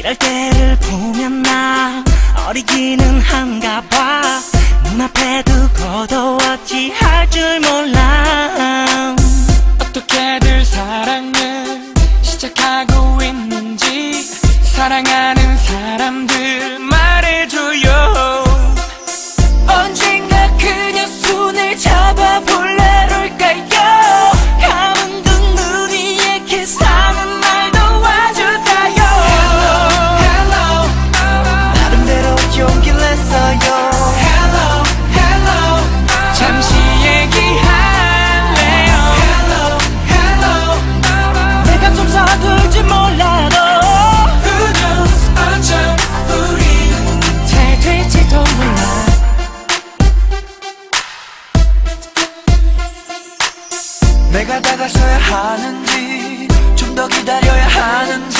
이럴 때를 보면 나 어리기는 한가 봐. 눈앞에 두고도 어찌할 줄 몰라. 어떻게들 사랑을 시작하게 내가 다가서야 하는지 좀 더 기다려야 하는지